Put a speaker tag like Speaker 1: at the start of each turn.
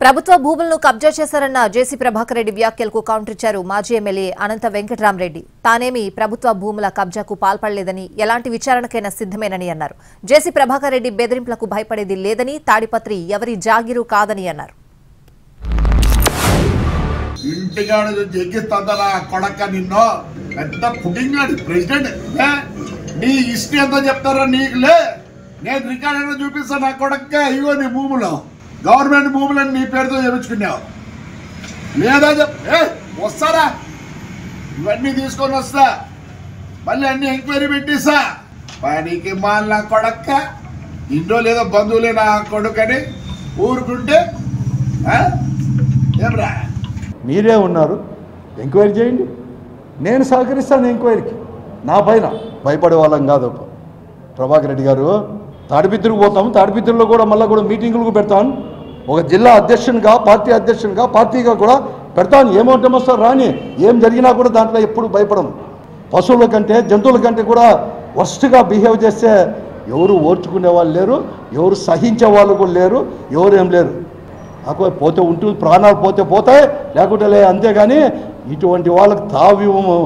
Speaker 1: ప్రభుత్వ భూములను కబ్జా చేశారన్న జేసీ ప్రభాకర్ రెడ్డి వ్యాఖ్యలకు కౌంటర్ ఇచ్చారు మాజీ ఎమ్మెల్యే అనంత వెంకటరామరెడ్డి. తానేమి ప్రభుత్వ భూముల కబ్జాకు పాల్పడలేదని ఎలాంటి విచారణకైనా సిద్ధమేనని అన్నారు. జేసీ ప్రభాకర్ రెడ్డి బెదిరింపులకు భయపడేది లేదని తాడిపత్రి ఎవరి జాగిరు కాదని అన్నారు.
Speaker 2: నీ చెప్తారా నేను రికార్డు చూపిస్తా నా కొడక్క ఇగో నీ భూములో. గవర్నమెంట్ భూములని నీ పేరుతో చేయించుకున్నావు లేదా ఏ వస్తారా? ఇవన్నీ తీసుకొని వస్తా. మళ్ళీ అన్ని ఎంక్వైరీ పెట్టిస్తా. పనికి మాల నా కొడక్క ఇంట్లో లేదో బంధువులే నా కొడుకని ఊరుకుంటే ఏమరా?
Speaker 3: మీరే ఉన్నారు. ఎంక్వైరీ చేయండి. నేను సహకరిస్తాను ఎంక్వైరీకి. నా పైన. భయపడే వాళ్ళం కాదు. ప్రభాకర్ రెడ్డి గారు తాడిపిత్రుకు పోతాం తాడిపిత్రుల్లో కూడా మళ్ళీ కూడా మీటింగులకు పెడతాను. ఒక జిల్లా అధ్యక్షునిగా పార్టీ అధ్యక్షునిగా పార్టీగా కూడా పెడతాను. ఏమవుతాం సార్ రాని. ఏం జరిగినా కూడా దాంట్లో ఎప్పుడు భయపడము. పశువుల కంటే జంతువుల కంటే కూడా వర్స్ట్గా బిహేవ్ చేస్తే ఎవరు ఓర్చుకునే వాళ్ళు లేరు ఎవరు సహించే వాళ్ళు కూడా లేరు ఎవరు ఏం లేరు. నాకు పోతే ఉంటూ ప్రాణాలు పోతే పోతాయి లేకుంటే లే అంతేగాని ఇటువంటి వాళ్ళకి తావ్యము